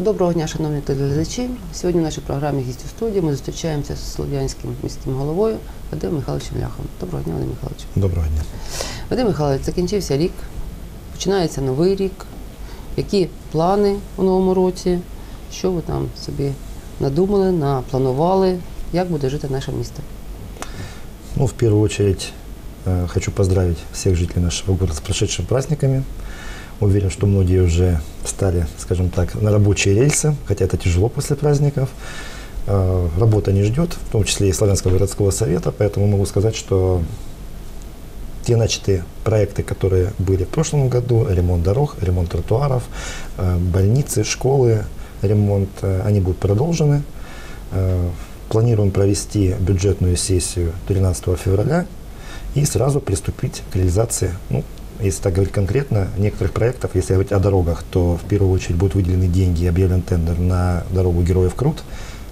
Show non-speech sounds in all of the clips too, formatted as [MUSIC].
Доброго дня, шановні телеглядачі. Сьогодні в нашій програмі «Гість у студії ми зустрічаємося з слов'янським міським головою Вадимом Михайловичем Ляхом. Доброго дня, Вадим Михайлович. Доброго дня. Вадим Михайлович, закінчився рік, починається новий рік. Які плани у новому році? Що ви там собі надумали, напланували? Як буде жити наше місто? Ну, в первую очередь э, хочу поздравить всех жителей нашего города с прошедшими праздниками. Уверен, что многие уже встали, скажем так, на рабочие рельсы, хотя это тяжело после праздников. Э, работа не ждет, в том числе и Славянского городского совета, поэтому могу сказать, что те начатые проекты, которые были в прошлом году, ремонт дорог, ремонт тротуаров, э, больницы, школы, ремонт, э, они будут продолжены. Планируем провести бюджетную сессию 13 февраля и сразу приступить к реализации, ну, если так говорить конкретно, некоторых проектов, если говорить о дорогах, то в первую очередь будут выделены деньги и объявлен тендер на дорогу Героев Крут,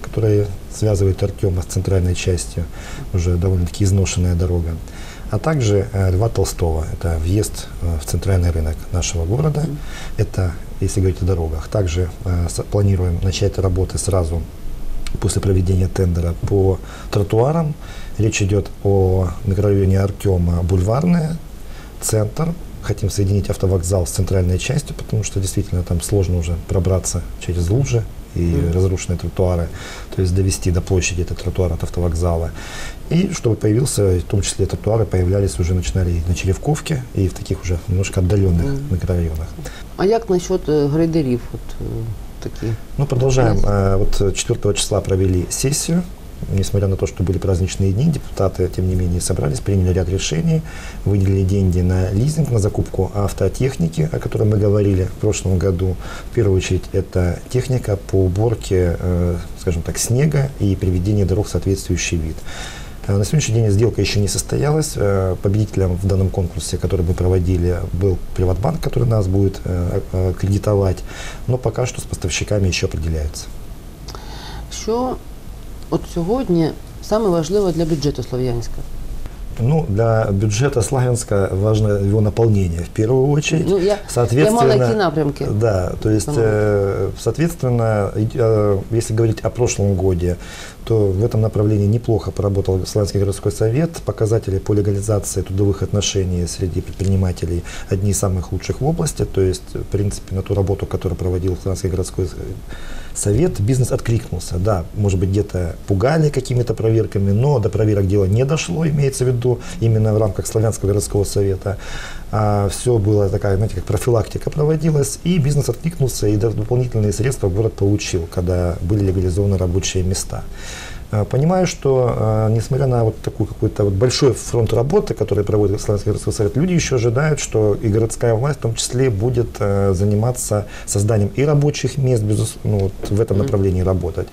которая связывает Артема с центральной частью, уже довольно-таки изношенная дорога. А также э, Льва Толстого, это въезд э, в центральный рынок нашего города, это если говорить о дорогах. Также э, с- планируем начать работы сразу после проведения тендера по тротуарам. Речь идет о микрорайоне Артема Бульварная, центр. Хотим соединить автовокзал с центральной частью, потому что действительно там сложно уже пробраться через лужи и Мгм. разрушенные тротуары, то есть довести до площади этот тротуар от автовокзала. И чтобы появился, в том числе тротуары появлялись уже начинали на Черевковке, и в таких уже немножко отдаленных Мгм. микрорайонах. А як насчет е, грейдерів? От, е, такі? Ну, продолжаем. Э, Вот 4 числа провели сессию. Несмотря на то, что были праздничные дни, депутаты, тем не менее, собрались, приняли ряд решений, выделили деньги на лизинг, на закупку автотехники, о которой мы говорили в прошлом году. В первую очередь, это техника по уборке, э, скажем так, снега и приведение дорог в соответствующий вид. Э, На сегодняшний день сделка еще не состоялась. Э, Победителем в данном конкурсе, который мы проводили, был Приватбанк, который нас будет кредитовать. Но пока что с поставщиками еще определяются. Що от сьогодні саме важливе для бюджету Слов'янська? Ну, для бюджета Славянска важно его наполнение в первую очередь. Ну, я, я Соответственно, які напрямки. Да, то есть, э, соответственно, э, если говорить о прошлом годе, то в этом направлении неплохо поработал Славянский городской совет. Показатели по легализации трудовых отношений среди предпринимателей одни из самых лучших в области. То есть, в принципе, на ту работу, которую проводил Славянский городской совет, бизнес откликнулся. Да, может быть, где-то пугали какими-то проверками, но до проверок дело не дошло, имеется в виду именно в рамках Славянского городского совета. все было такая, знаете, как профилактика проводилась, и бизнес откликнулся, и доп- дополнительные средства город получил, когда были легализованы рабочие места. Э, Понимаю, что э, несмотря на вот такой какой-то вот большой фронт работы, который проводит Славянский городской совет, люди еще ожидают, что и городская власть в том числе будет заниматься созданием и рабочих мест, безус- ну, вот в этом направлении работать.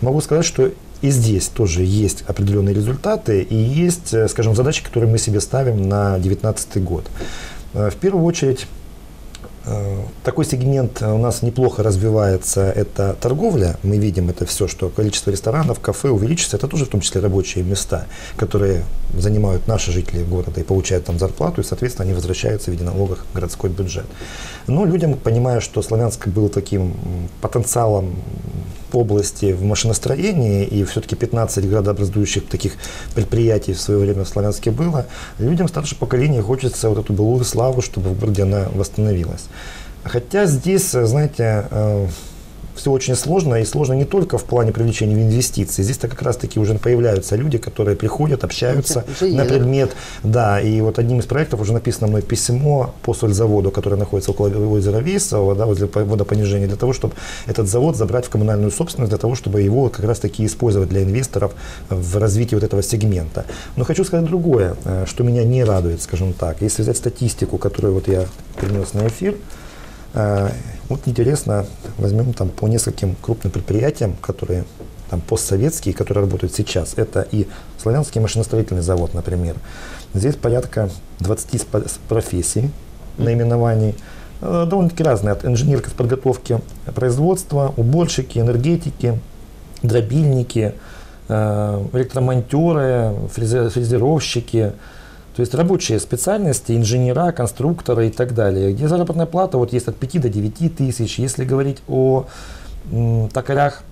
Могу сказать, что и здесь тоже есть определенные результаты и есть, э, скажем, задачи, которые мы себе ставим на 2019 год. Э, В первую очередь, э, такой сегмент у нас неплохо развивается, это торговля. Мы видим это все, что количество ресторанов, кафе увеличится. Это тоже в том числе рабочие места, которые занимают наши жители города и получают там зарплату, и, соответственно, они возвращаются в виде налогов в городской бюджет. Но людям, понимая, что Славянск был таким потенциалом области в машиностроении, и все-таки 15 градообразующих таких предприятий в свое время в Славянске было, людям старшего поколения хочется вот эту былую славу, чтобы в городе она восстановилась. Хотя здесь, э, знаете, все очень сложно, и сложно не только в плане привлечения инвестиций. Здесь-то как раз-таки уже появляются люди, которые приходят, общаются на предмет. Да, и вот одним из проектов уже написано мной письмо по сользаводу, который находится около озера Вейсово, да, возле по- водопонижения, для того, чтобы этот завод забрать в коммунальную собственность, для того, чтобы его как раз-таки использовать для инвесторов в развитии вот этого сегмента. Но хочу сказать другое, э, что меня не радует, скажем так. Если взять статистику, которую вот я принес на эфир, Э, Вот интересно, возьмем там по нескольким крупным предприятиям, которые там постсоветские, которые работают сейчас. Это и Славянский машиностроительный завод, например. Здесь порядка 20 спа- с- профессий, наименований. Э, Довольно-таки разные, от инженерской подготовки производства, уборщики, энергетики, дробильники, э, электромонтеры, фрезеровщики, то есть рабочие специальности, инженера, конструкторы и так далее, где заработная плата вот есть от 5 до 9 тысяч. Если говорить о м, токарях,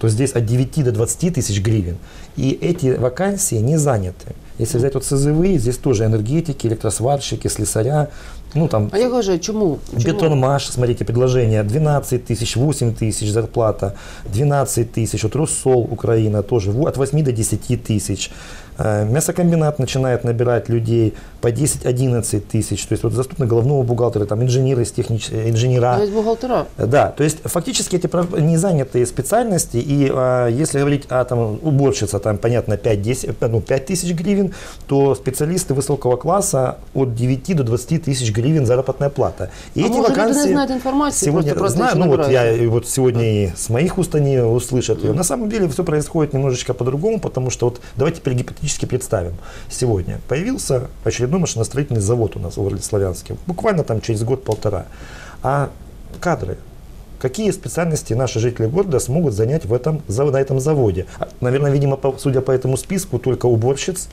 то здесь от 9 до 20 тысяч гривен. И эти вакансии не заняты. Если взять вот СЗВИ, здесь тоже энергетики, электросварщики, слесаря, ну там А я чому? чому? Бетонмаш, смотрите, предложение 12 тысяч, 8 тысяч зарплата, 12 тысяч, вот Руссол, Украина тоже, от 8 до 10 тысяч. Э, Мясокомбинат начинает набирать людей по 10-11 тысяч, то есть вот заступник головного бухгалтера, там инженеры, из технич... э, инженера, Навіть бухгалтера. да, то есть фактически эти про- незанятые специальности, и а, если говорить о там, уборщица, там понятно 5-10, э, ну, 5 тысяч гривен, то специалисты высокого класса от 9 до 20 тысяч гривен заработная плата. И А може люди не знають інформації сегодня просто про те, знаю, що ну вот я набирають? и вот сегодня и с моих уст они услышат ее. На самом деле все происходит немножечко по-другому, потому что вот давайте теперь гипотетически представим. Сегодня появился очередной машиностроительный завод у нас в городе Славянске, буквально там через год-полтора. А кадры, какие специальности наши жители города смогут занять в этом, зав- на этом заводе? А, Наверное, видимо, по- судя по этому списку, только уборщиц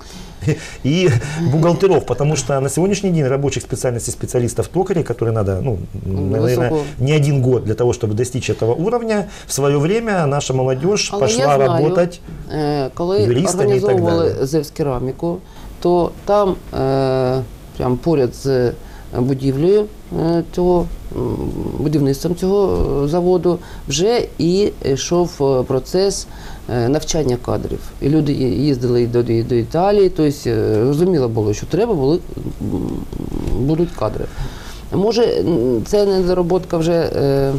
[LAUGHS] и бухгалтеров, потому что на сегодняшний день рабочих специальностей специалистов токарей, которые надо, ну, наверное, высокого. не один год для того, чтобы достичь этого уровня, в свое время наша молодежь Але пошла я знаю, работать. е, коли юристами і так організовували далі. Зевскераміку, то там е, прямо поряд з будівлею е, цього будівництвом цього е, заводу вже і йшов е, процес е, навчання кадрів. І люди їздили до, до Італії, тобто е, розуміло було, що треба були, будуть кадри. Може, це не зароботка вже е,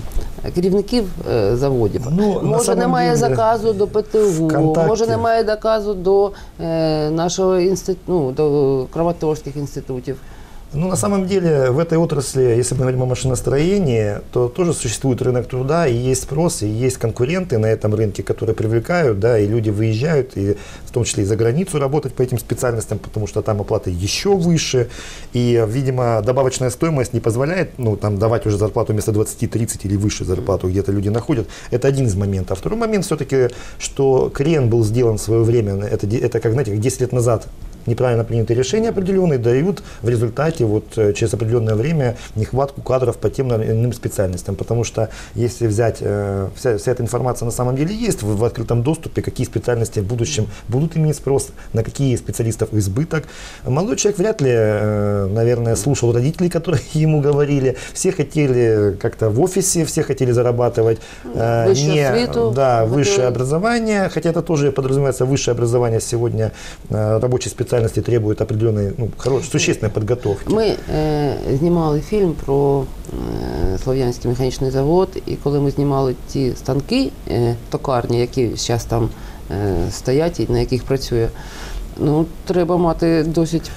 керівників е, заводів. Ну, на може, самом немає деле, заказу до ПТУ, ВКонтакте. може, немає заказу до е, нашого інституту, ну, до краматорських інститутів. Ну, на самом деле, в этой отрасли, если мы говорим о машиностроении, то тоже существует рынок труда, и есть спрос, и есть конкуренты на этом рынке, которые привлекают, да, и люди выезжают, и в том числе и за границу работать по этим специальностям, потому что там оплата еще выше, и, видимо, добавочная стоимость не позволяет, ну, там, давать уже зарплату вместо 20-30 или выше зарплату, где-то люди находят. Это один из моментов. Второй момент все-таки, что крен был сделан в свое время, это, это как, знаете, как 10 лет назад неправильно принятые решения определенные дают в результате вот э, через определенное время нехватку кадров по тем или иным специальностям. Потому что если взять, э, вся, вся эта информация на самом деле есть в, в открытом доступе, какие специальности в будущем будут иметь спрос, на какие специалистов избыток. Молодой человек вряд ли, э, наверное, слушал родителей, которые [LAUGHS] ему говорили. Все хотели как-то в офисе, все хотели зарабатывать. э, Высшую не- освиту да, хотели. высшее образование, хотя это тоже подразумевается высшее образование сегодня э, рабочие специальности требуют определенной, ну, хорошей, существенной подготовки. Ми е, знімали фільм про е, Слов'янський механічний завод, і коли ми знімали ті станки е, токарні, які зараз там е, стоять і на яких працює, ну треба мати досить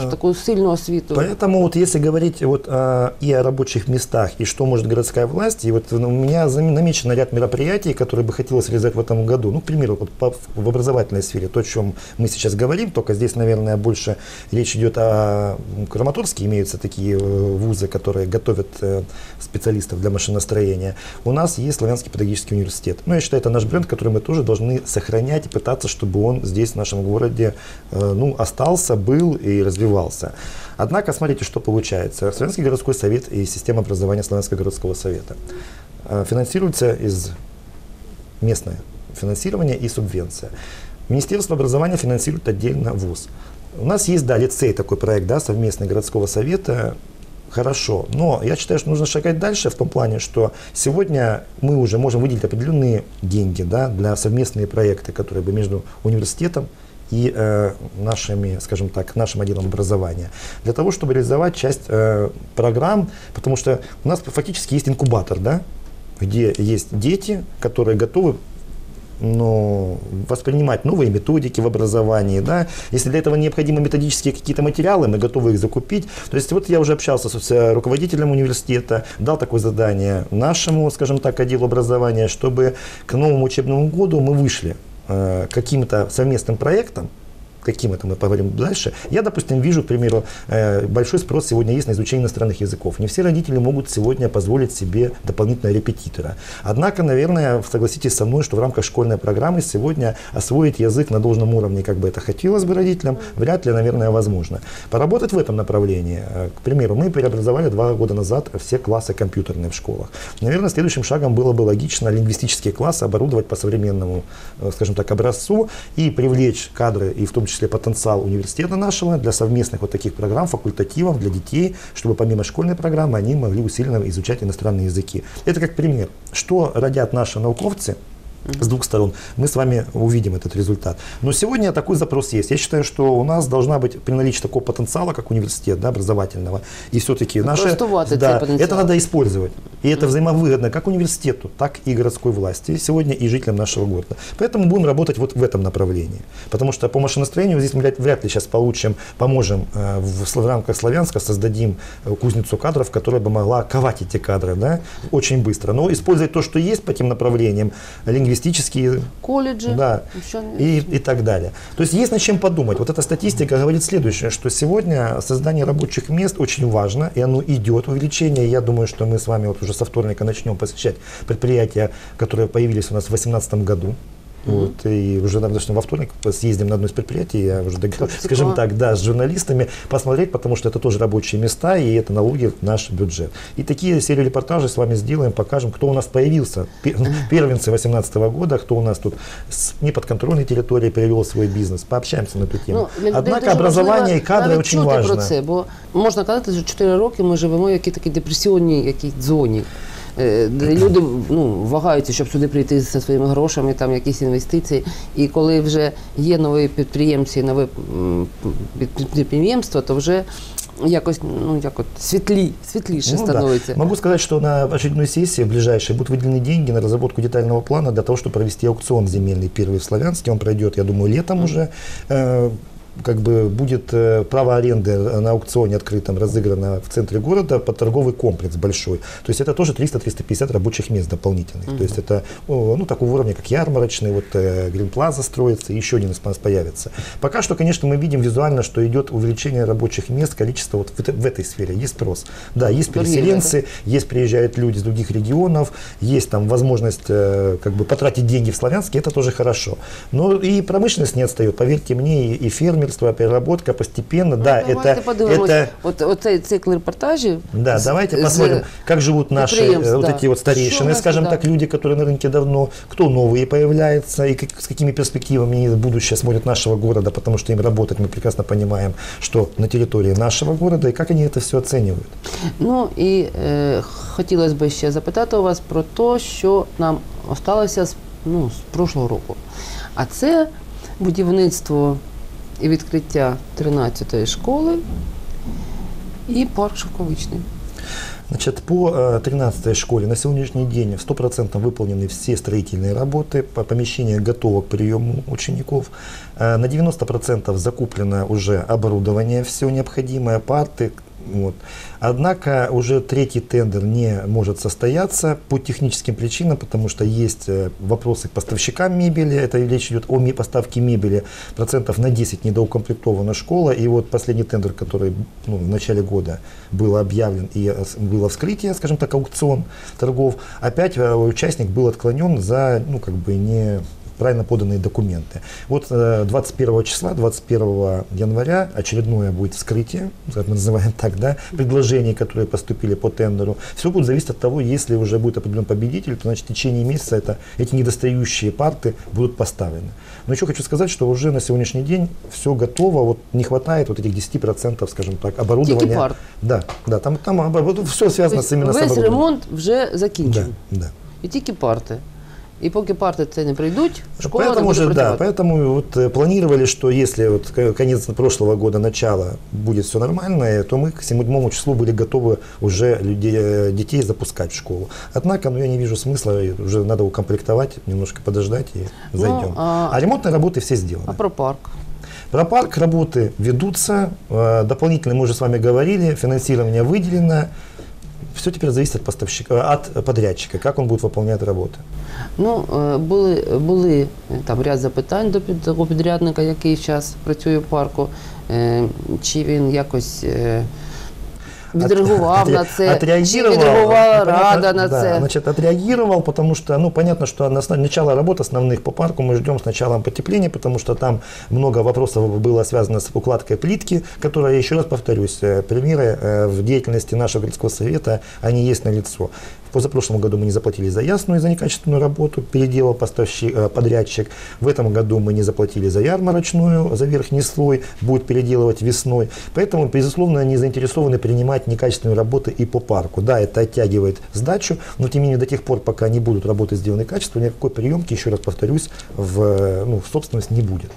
Е, таку сильну освіту. Поэтому вот если говорить вот, а, и о рабочих местах, и что может городская власть, и вот ну, у меня намечен ряд мероприятий, которые бы хотелось реализовать в этом году. Ну, к примеру, вот по- в образовательной сфере, то, о чем мы сейчас говорим, только здесь, наверное, больше речь идет о Краматорске, имеются такие э, вузы, которые готовят э, специалистов для машиностроения. У нас есть Славянский педагогический университет. Ну, я считаю, это наш бренд, который мы тоже должны сохранять и пытаться, чтобы он здесь, в нашем городе, э, ну, остался, был и развивался. Однако, смотрите, что получается. Славянский городской совет и система образования Славянского городского совета э, финансируется из местное финансирование и субвенция. Министерство образования финансирует отдельно ВУЗ. У нас есть, да, лицей такой проект, да, совместный городского совета, хорошо. Но я считаю, что нужно шагать дальше в том плане, что сегодня мы уже можем выделить определенные деньги да, для совместные проекты, которые бы между университетом и э, нашими, скажем так, нашим отделом образования, для того, чтобы реализовать часть э, программ, потому что у нас фактически есть инкубатор, да, где есть дети, которые готовы ну, воспринимать новые методики в образовании, да, если для этого необходимы методические какие-то материалы, мы готовы их закупить. То есть вот я уже общался с руководителем университета, дал такое задание нашему, скажем так, отделу образования, чтобы к новому учебному году мы вышли э, каким-то совместным проектом, каким это мы поговорим дальше. Я, допустим, вижу, к примеру, э, большой спрос сегодня есть на изучение иностранных языков. Не все родители могут сегодня позволить себе дополнительного репетитора. Однако, наверное, согласитесь со мной, что в рамках школьной программы сегодня освоить язык на должном уровне, как бы это хотелось бы родителям, вряд ли, наверное, возможно. Поработать в этом направлении. Э, К примеру, мы преобразовали два года назад все классы компьютерные в школах. Наверное, следующим шагом было бы логично лингвистические классы оборудовать по современному, э, скажем так, образцу и привлечь кадры, и в том числе потенциал университета нашего для совместных вот таких программ, факультативов для детей, чтобы помимо школьной программы они могли усиленно изучать иностранные языки. Это как пример. Что родят наши науковцы, с двух сторон, мы с вами увидим этот результат. Но сегодня такой запрос есть. Я считаю, что у нас должна быть при наличии такого потенциала, как университет да, образовательного, и все-таки наши... Простувати Да, это надо использовать. И это взаимовыгодно как университету, так и городской власти сегодня и жителям нашего города. Поэтому будем работать вот в этом направлении. Потому что по машиностроению здесь мы вряд, вряд ли сейчас получим, поможем э, в, в рамках Славянска, создадим э, кузницу кадров, которая бы могла ковать эти кадры да, очень быстро. Но использовать то, что есть по тем направлениям, лингвистические Коледжі. да, и, и так далее. То есть есть над чем подумать. Вот эта статистика говорит следующее, что сегодня создание рабочих мест очень важно, и оно идет увеличение. Я думаю, что мы с вами вот уже со вторника начнем посещать предприятия, которые появились у нас в 2018 году. Вот, и уже, наверное, что во вторник съездим на одно из предприятий, я уже договорил, Очень скажем цікаво. так, да, с журналистами, посмотреть, потому что это тоже рабочие места, и это налоги в наш бюджет. И такие серии репортажей с вами сделаем, покажем, кто у нас появился, пе- первенцы 2018 года, кто у нас тут с неподконтрольной территории привел свой бизнес. Пообщаемся на эту тему. Ну, для людей Однако дуже образование важливо и кадры навіть очень чути важно. про це, бо можна казати, що 4 роки ми живемо в якій такій депресіонній якійсь зоні. е, Де люди ну, вагаються, щоб сюди прийти зі своїми грошами, там якісь інвестиції. І коли вже є нові підприємці, нове м, під- підприємство, то вже якось ну, як от світлі, світліше Ну да. становиться. Могу сказать, что на очередной сессии ближайшей будут выделены деньги на разработку детального плана для того, чтобы провести аукцион земельный первый в Славянске. Он пройдет, я думаю, летом уже. Э, как бы будет э, право аренды на аукционе открытом разыграно в центре города под торговый комплекс большой. То есть это тоже 300-350 рабочих мест дополнительных. То есть это ну, такого уровня, как ярмарочный, вот э, Гринплаза строится, и еще один у нас появится. Пока что, конечно, мы видим визуально, что идет увеличение рабочих мест, количество вот в, этой- в этой сфере. Есть спрос. Да, есть переселенцы, есть приезжают люди из других регионов, есть там возможность э, как бы потратить деньги в Славянске, это тоже хорошо. Но и промышленность не отстает, поверьте мне, и, и фермерство, переработка постепенно, да, Ну, Давайте это, подивимось. это От, оцей цикл репортажів. да, з- давайте з посмотрим, как живут наши э, підприємств, вот да. эти вот Що в старейшины, нас скажем туди? так, люди, которые на рынке давно, кто новые появляются и как- с какими перспективами они в будущее смотрят нашего города, потому что им работать мы прекрасно понимаем, что на территории нашего города и как они это все оценивают. Ну і е, хотілося б ще запитати у вас про те, що нам осталося з, ну, з прошлого року. А це будівництво і відкриття 13-ї школи і парк Шовковичний. Значит, по э, 13 школе на сегодняшний день в 100% выполнены все строительные работы, по- помещение готово к приему учеников. Э, На 90% закуплено уже оборудование, все необходимое, парты. вот. Однако уже третий тендер не может состояться по техническим причинам, потому что есть э, вопросы к поставщикам мебели, это речь идет о поставке мебели, процентов на 10 недоукомплектована школа, и вот последний тендер, который ну, в начале года был объявлен и э, было вскрытие, скажем так, аукцион торгов, опять э, участник был отклонен за, ну, как бы не правильно поданные документы. Вот э, 21 числа, 21 января очередное будет вскрытие, как мы называем так, да, предложений, которые поступили по тендеру. Все будет зависеть от того, если уже будет определен победитель, то значит в течение месяца это, эти недостающие парты будут поставлены. Но еще хочу сказать, что уже на сегодняшний день все готово, вот не хватает вот этих 10%, скажем так, оборудования. парт? Да, да, там, там все связано с, именно с Тобто весь оборудованием. ремонт вже Да, закінчений. да. І тільки парти. І поки парти це не прийдуть, школа поэтому же, да, поэтому вот э, планировали, что если вот конец прошлого года, начало будет все нормально, то мы к 7 числу были готовы уже людей, э, детей запускать в школу. Однако, ну, я не вижу смысла, и уже надо укомплектовать, немножко подождать и Ну, зайдем. а- а ремонтные работы все сделаны. А про парк? Про парк работы ведутся, э, дополнительно мы уже с вами говорили, финансирование выделено. Все теперь зависит от поставщика, от подрядчика, как он будет выполнять работы. Ну, е, були, були е, там ряд запитань до того підрядника, який зараз працює в парку. Е, Чи він якось е, відреагував на це, отреагировал, відреагувала ну, рада на да, це. Значит, отреагировал, потому что, ну, понятно, что на начало работ основных по парку мы ждем с началом потепления, потому что там много вопросов было связано с укладкой плитки, которая, еще раз повторюсь, э, примеры э, в деятельности нашего городского совета, они есть на лицо. Позапрошлом году мы не заплатили за ясную, за некачественную работу, переделал поставщик, э, подрядчик. В этом году мы не заплатили за ярмарочную, за верхний слой, будет переделывать весной. Поэтому, безусловно, они заинтересованы принимать некачественные работы и по парку. Да, это оттягивает сдачу, но тем не менее до тех пор, пока не будут работы сделаны качественно, никакой приемки, еще раз повторюсь, в, ну, в собственность не будет.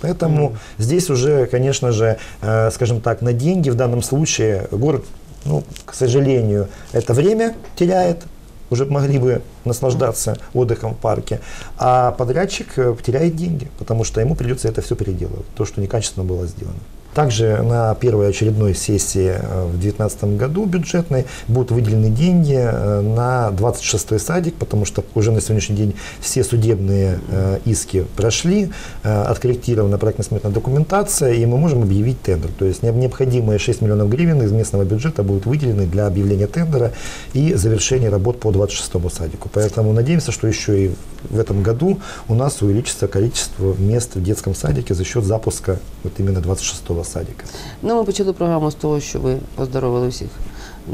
Поэтому здесь уже, конечно же, э, скажем так, на деньги в данном случае город, ну, к сожалению, это время теряет, уже могли бы наслаждаться отдыхом в парке, а подрядчик э, теряет деньги, потому что ему придется это все переделывать, то, что некачественно было сделано. Также на первой очередной сессии э, в 2019 году бюджетной будут выделены деньги э, на 26-й садик, потому что уже на сегодняшний день все судебные э, иски прошли, откорректирована проектно-сметная документация, и мы можем объявить тендер. То есть не- необходимые 6 миллионов гривен из местного бюджета будут выделены для объявления тендера и завершения работ по 26-му садику. Поэтому надеемся, что еще и в этом году у нас увеличится количество мест в детском садике за счет запуска вот именно 26-го садика. Ну, ми почали програму з того, що ви поздоровили всіх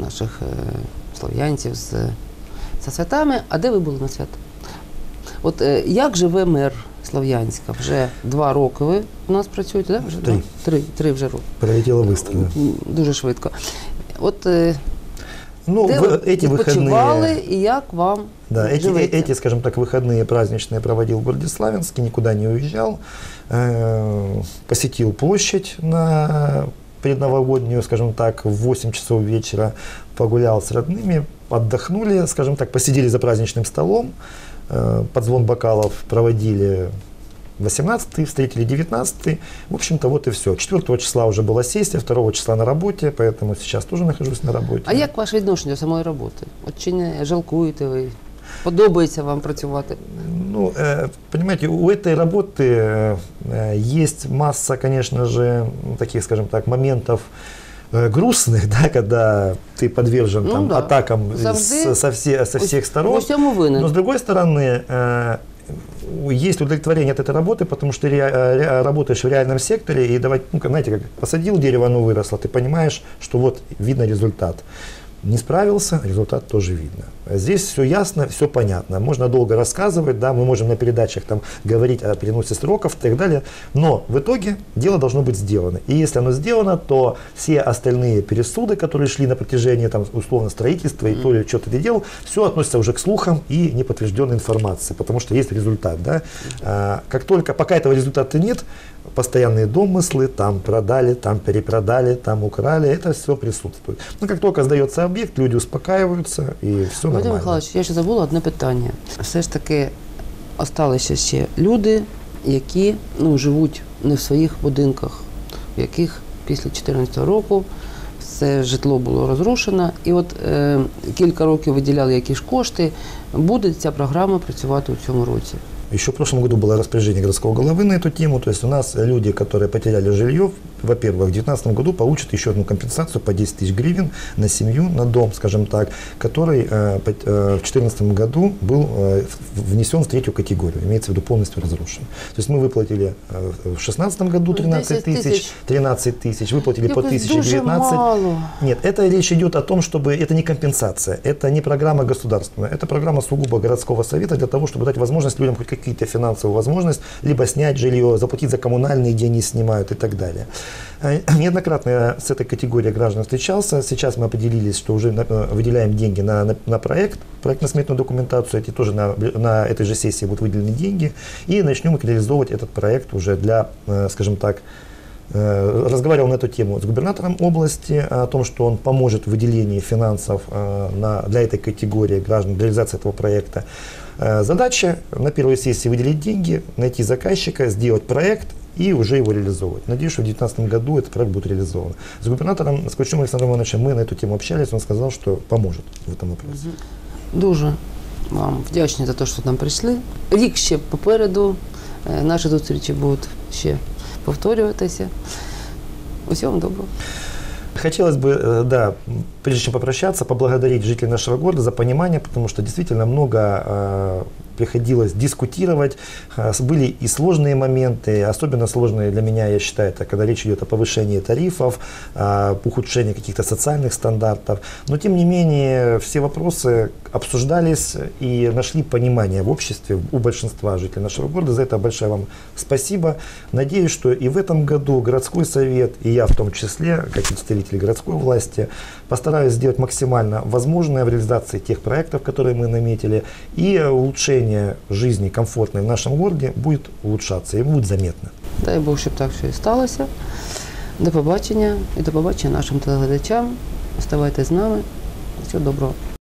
наших е, слов'янців з, зі святами. А де ви були на свято? От е, як живе мер Слов'янська? Вже два роки ви у нас працюєте, да? Вже, Три. да? Три, три вже роки. Пролетело быстро. да. М, Дуже швидко. От е, ну, де ви эти відпочивали выходные... і як вам Да, эти, эти, скажем так, выходные праздничные проводил в городе Славянске, никуда не уезжал. Э, Посетил площадь на предновогоднюю, скажем так, в 8 часов вечера, погулял с родными, отдохнули, скажем так, посидели за праздничным столом, э, под звон бокалов проводили 18 встретили 19 В общем-то, вот и все. 4 числа уже была сессия, 2 числа на работе, поэтому сейчас тоже нахожусь на работе. А як ваше відношення до самої роботи? От чи не жалкуєте ви? Подобається вам працювати? Ну, э, понимаете, у этой работы э, э, есть масса, конечно же, м, таких, скажем так, моментов э, грустных, да, [LAUGHS] когда ты подвержен Ну там, да. атакам Завжди с- со, все- со всех В сторон. усьому винен. Но с другой стороны, э, есть удовлетворение от этой работы, потому что ре- э, ре- работаешь в реальном секторе, и давать, ну, знаете, как посадил дерево, оно выросло, ты понимаешь, что вот видно результат. Не справился, результат тоже видно. Здесь все ясно, все понятно. Можно долго рассказывать, да, мы можем на передачах там говорить о переносе сроков и так далее, но в итоге дело должно быть сделано. И если оно сделано, то все остальные пересуды, которые шли на протяжении там, условно строительства и то ли что-то ты делал, все относится уже к слухам и неподтвержденной информации, потому что есть результат. Да? А, как только, пока этого результата нет, постоянные домыслы, там продали, там перепродали, там украли, это все присутствует. Но как только сдается объект, люди успокаиваются и все Володимир нормально. Михайлович, я ще забула одне питання. Все ж таки осталися ще люди, які ну, живуть не в своїх будинках, в яких після 2014 року все житло було розрушено. І от е, кілька років виділяли якісь кошти. Буде ця програма працювати у цьому році? Еще в прошлом году было распоряжение городского головы на эту тему. То есть у нас люди, которые потеряли жилье, во-первых, в 2019 году получат еще одну компенсацию по 10 тысяч гривен на семью, на дом, скажем так, который э, по- э, в 2014 году был э, внесен в третью категорию, имеется в виду полностью разрушен. То есть мы выплатили э, в 2016 году 13 10 тысяч, тысяч. 13 тысяч, выплатили по Якось 1000 в дуже 19. мало. Нет, это речь идет о том, чтобы это не компенсация, это не программа государственная, это программа сугубо городского совета для того, чтобы дать возможность людям хоть какие-то финансовую возможность, либо снять жилье, заплатить за коммунальные, где они снимают и так далее. Э, [CLEARS THROAT] Неоднократно я с этой категорией граждан встречался. Сейчас мы определились, что уже э, выделяем деньги на, на, на проект, проектно-сметную документацию. Эти тоже на, на этой же сессии будут выделены деньги. И начнем реализовывать этот проект уже для, э, скажем так, разговаривал на эту тему с губернатором области о том, что он поможет в выделении финансов на, для этой категории граждан, для реализации этого проекта. Задача на первой сессии выделить деньги, найти заказчика, сделать проект и уже его реализовывать. Надеюсь, что в 2019 году этот проект будет реализован. С губернатором, с Ключевым Александром Ивановичем мы на эту тему общались, он сказал, что поможет в этом вопросе. Дуже вам вдячні за те, що нам прийшли. Рік ще попереду. Е, Наші зустрічі будуть ще повторюватися. Усього вам доброго. Хотелось бы, э, да, прежде чем попрощаться, поблагодарить жителей нашего города за понимание, потому что действительно много э, приходилось дискутировать. Э, Были и сложные моменты, особенно сложные для меня, я считаю, это когда речь идет о повышении тарифов, э, ухудшении каких-то социальных стандартов. Но тем не менее, все вопросы обсуждались и нашли понимание в обществе у большинства жителей нашего города. За это большое вам спасибо. Надеюсь, что и в этом году городской совет, и я в том числе, как представитель городской власти, постараюсь сделать максимально возможное в реализации тех проектов, которые мы наметили, и улучшение жизни комфортной в нашем городе будет улучшаться и будет заметно. Дай Бог, щоб так що і сталося. До побачення і до побачення нашим телеглядачам. Оставайтесь з нами. Всього доброго.